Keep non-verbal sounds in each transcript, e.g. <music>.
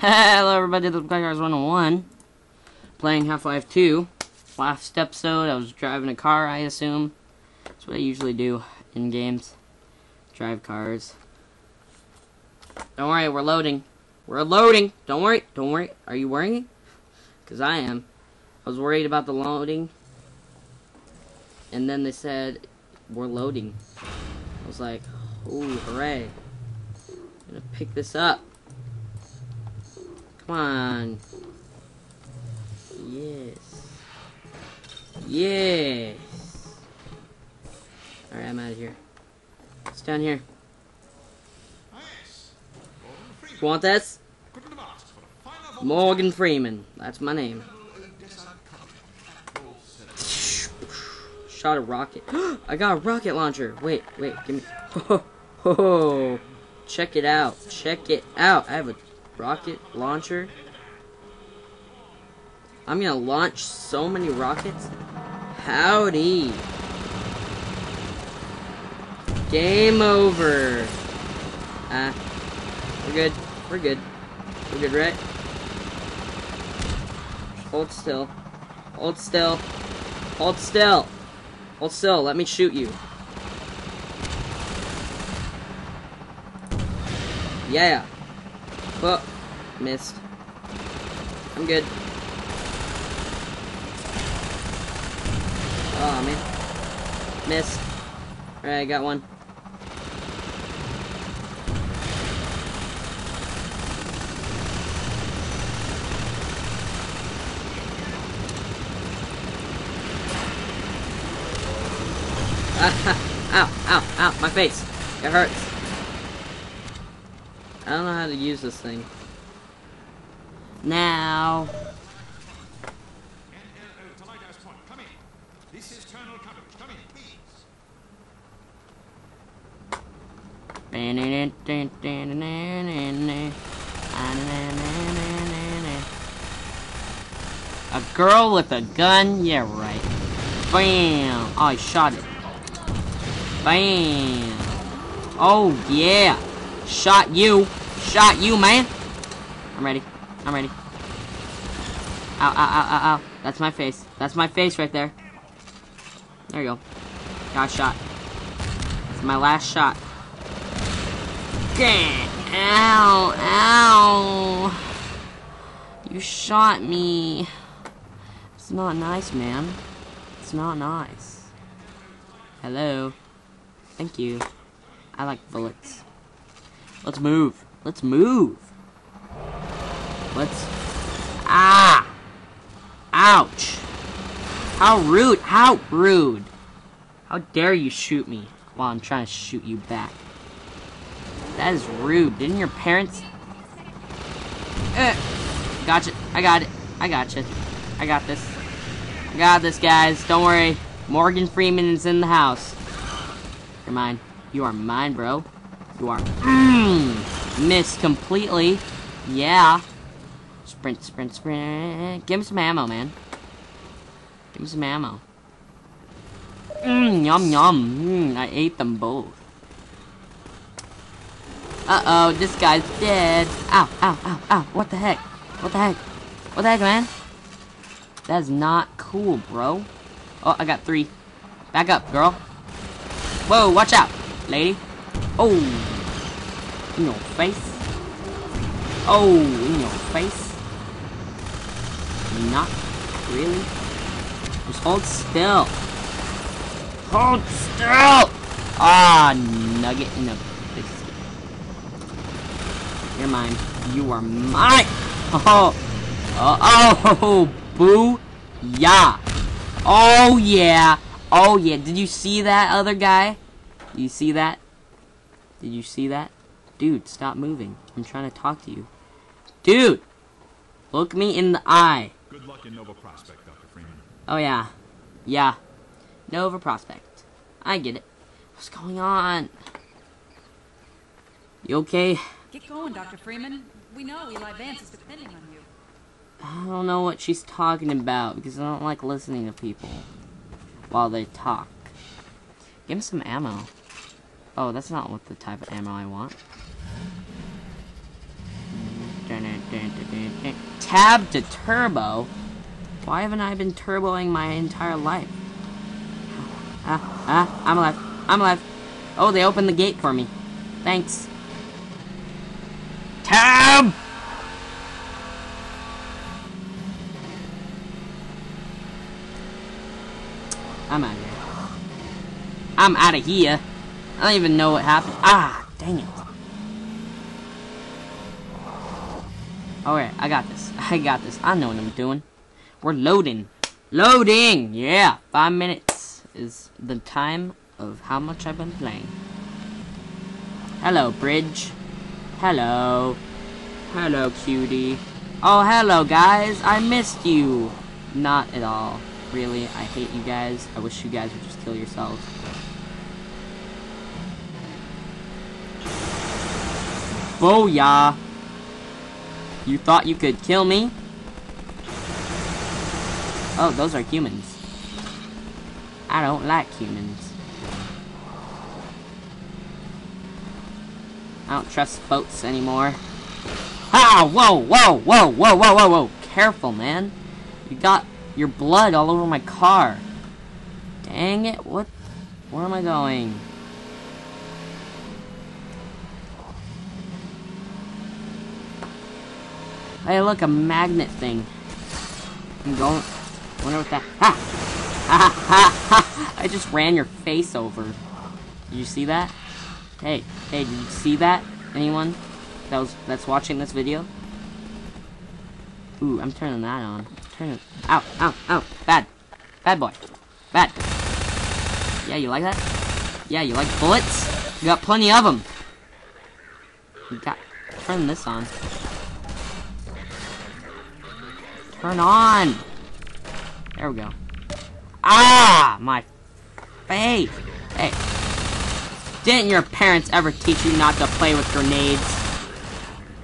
<laughs> Hello everybody, this is Guys 101. Playing Half-Life 2. Last episode, I was driving a car, I assume. That's what I usually do in games. Drive cars. Don't worry, we're loading. We're loading! Don't worry, don't worry. Are you worrying? Because I am. I was worried about the loading. And then they said, we're loading. I was like, ooh, hooray. I'm gonna pick this up. Come on. Yes. Yes. Alright, I'm out of here. It's down here. Want this? Morgan Freeman. That's my name. Shot a rocket. <gasps> I got a rocket launcher. Wait, wait, give me. Oh, oh, oh. check it out. Check it out. I have a rocket launcher. I'm gonna launch so many rockets. Howdy. Game over. Ah, we're good. We're good. We're good, right? Hold still. Hold still. Hold still. Hold still. Let me shoot you. Yeah. Oh, missed. I'm good. Oh, man. Missed. Alright, I got one. <laughs> ow, ow, ow, my face. It hurts. I don't know how to use this thing. Now. A girl with a gun? Yeah, right. Bam! Oh, I shot it. Bam! Oh, yeah! Shot you! Shot you, man! I'm ready. I'm ready. Ow, ow, ow, ow, ow. That's my face. That's my face right there. There you go. Got shot. It's my last shot. Dang! Ow! Ow! You shot me. It's not nice, man. It's not nice. Hello. Thank you. I like bullets. Let's move. Let's move. Let's. Ah! Ouch! How rude! How rude! How dare you shoot me while I'm trying to shoot you back? That is rude. Didn't your parents. Eh. Gotcha. I got it. I gotcha. I got this. I got this, guys. Don't worry. Morgan Freeman is in the house. You're mine. You are mine, bro. You are. Mmm. Missed completely. Yeah. Sprint, sprint, sprint. Give him some ammo, man. Give him some ammo. Mmm, yum, yum. Mm, I ate them both. Uh-oh, this guy's dead. Ow, ow, ow, ow. What the heck? What the heck? What the heck, man? That is not cool, bro. Oh, I got three. Back up, girl. Whoa, watch out, lady. Oh. In your face. Oh, in your face. Not really. Just hold still. Hold still! Ah, nugget in a biscuit. You're mine. You are mine! <laughs> Oh! Oh, oh! Boo! Yeah! Oh, yeah! Oh, yeah. Did you see that other guy? You see that? Did you see that? Dude, stop moving. I'm trying to talk to you. Dude! Look me in the eye. Good luck in Nova Prospekt, Dr. Freeman. Oh yeah. Yeah. Nova Prospekt. I get it. What's going on? You okay? Get going, Dr. Freeman. We know Eli Vance is depending on you. I don't know what she's talking about because I don't like listening to people while they talk. Give me some ammo. Oh, that's not what the type of ammo I want. Tab to turbo? Why haven't I been turboing my entire life? Ah, ah, I'm alive. I'm alive. Oh, they opened the gate for me. Thanks. Tab! I'm out of here. I'm out of here. I don't even know what happened. Ah, dang it. Alright, I got this. I got this. I know what I'm doing. We're loading. Loading! Yeah, five minutes is the time of how much I've been playing. Hello, Bridge. Hello. Hello, cutie. Oh, hello, guys. I missed you. Not at all. Really, I hate you guys. I wish you guys would just kill yourselves. Booyah! You thought you could kill me? Oh, those are humans. I don't like humans. I don't trust boats anymore. Ah! Whoa! Whoa! Whoa! Whoa! Whoa! Whoa! Whoa! Careful, man. You got your blood all over my car. Dang it! What? Where am I going? Hey, look, a magnet thing. I'm going. Wonder what that. Ha! Ha ha ha! I just ran your face over. Did you see that? Hey, hey, did you see that? Anyone that was that's watching this video? Ooh, I'm turning that on. Turn it. Ow, ow, ow! Bad, bad boy, bad. Yeah, you like that? Yeah, you like bullets? You got plenty of them. You got. Turn this on. Turn on! There we go. Ah! My face! Hey. Didn't your parents ever teach you not to play with grenades?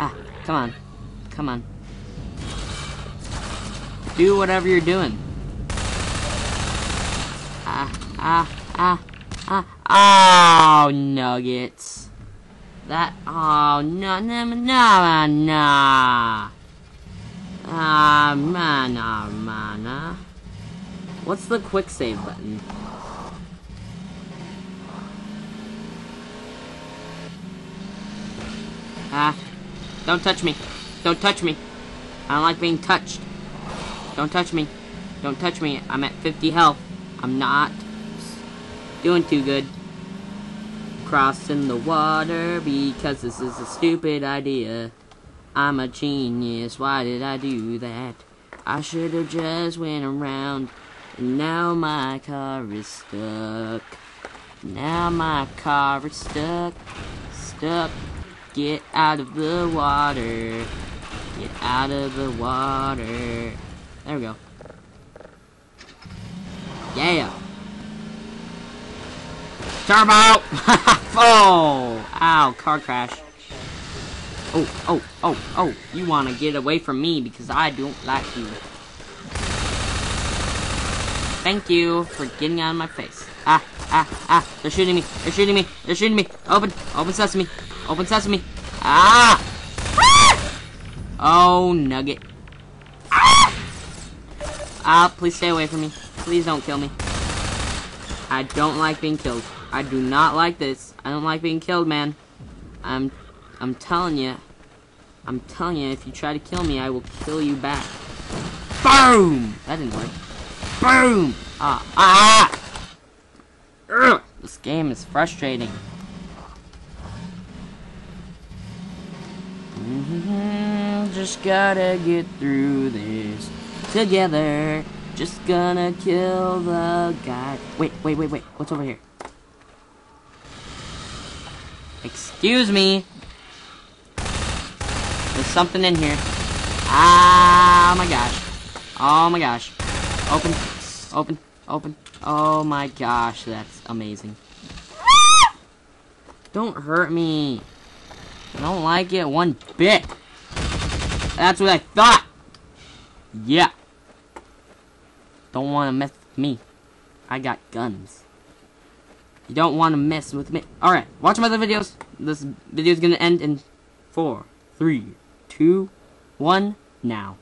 Ah, come on. Come on. Do whatever you're doing. Ah, ah, ah, ah. Oh, nuggets. That, oh, no, no, no, no. Ah, mana, mana. What's the quick save button? Ah, don't touch me. Don't touch me. I don't like being touched. Don't touch me. Don't touch me. I'm at 50 health. I'm not doing too good. Crossing the water because this is a stupid idea. I'm a genius, why did I do that? I should have just went around, and now my car is stuck. Now my car is stuck, stuck. Get out of the water, get out of the water. There we go. Yeah. Turbo! <laughs> oh! Ow, car crash. Oh, oh, oh, oh, you want to get away from me because I don't like you. Thank you for getting out of my face. Ah, ah, ah, they're shooting me, they're shooting me, they're shooting me. Open, open sesame, open sesame. Ah! Oh, nugget. Ah! Ah, please stay away from me. Please don't kill me. I don't like being killed. I do not like this. I don't like being killed, man. I'm I'm telling you. I'm telling you, if you try to kill me, I will kill you back. Boom! That didn't work. Boom! Ah, ah! Ugh, this game is frustrating. Mm-hmm, just gotta get through this together. Just gonna kill the guy. Wait, wait, wait, wait. What's over here? Excuse me. Something in here. Ah, oh my gosh. Oh my gosh. Open. Open. Open. Oh my gosh, that's amazing. Don't hurt me. I don't like it one bit. That's what I thought. Yeah. Don't want to mess with me. I got guns. You don't want to mess with me. Alright, watch my other videos. This video is going to end in four, three, two, one, now.